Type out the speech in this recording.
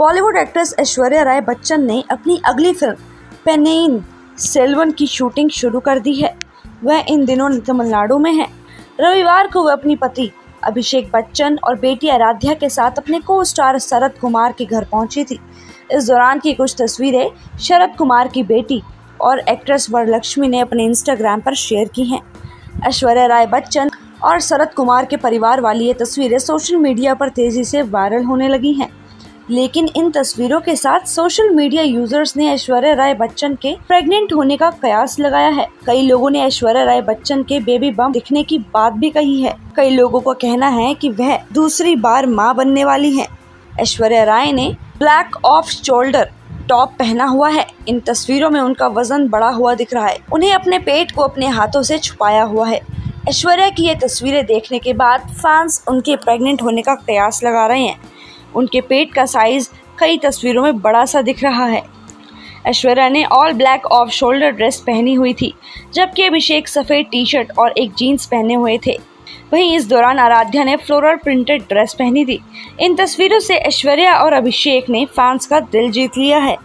Bollywood actress Aishwarya Rai Bachchan ने अपनी अगली फ़िल्म पेनेन सेल्वन की शूटिंग शुरू कर दी है। वह इन दिनों तमिलनाडु में है। रविवार को वह अपनी पति अभिषेक बच्चन और बेटी आराध्या के साथ अपने को स्टार शरद कुमार के घर पहुँची थी। इस दौरान की कुछ तस्वीरें शरद कुमार की बेटी और एक्ट्रेस वरलक्ष्मी ने अपने इंस्टाग्राम पर शेयर की हैं। ऐश्वर्या राय बच्चन और शरद कुमार के परिवार वाली ये तस्वीरें सोशल मीडिया पर तेज़ी से वायरल होने लगी हैं। लेकिन इन तस्वीरों के साथ सोशल मीडिया यूज़र्स ने ऐश्वर्या राय बच्चन के प्रेग्नेंट होने का कयास लगाया है। कई लोगों ने ऐश्वर्या राय बच्चन के बेबी बम दिखने की बात भी कही है। कई लोगों का कहना है कि वह दूसरी बार माँ बनने वाली हैं। ऐश्वर्या राय ने ब्लैक ऑफ़ शोल्डर टॉप पहना हुआ है। इन तस्वीरों में उनका वज़न बड़ा हुआ दिख रहा है। उन्हें अपने पेट को अपने हाथों से छुपाया हुआ है। ऐश्वर्या की ये तस्वीरें देखने के बाद फैंस उनके प्रेग्नेंट होने का कयास लगा रहे हैं। उनके पेट का साइज़ कई तस्वीरों में बड़ा सा दिख रहा है। ऐश्वर्या ने all black off shoulder dress पहनी हुई थी, जबकि अभिषेक सफ़ेद टी शर्ट और एक जीन्स पहने हुए थे। वहीं इस दौरान आराध्या ने फ्लोरल प्रिंटेड ड्रेस पहनी थी। इन तस्वीरों से ऐश्वर्या और अभिषेक ने फैंस का दिल जीत लिया है।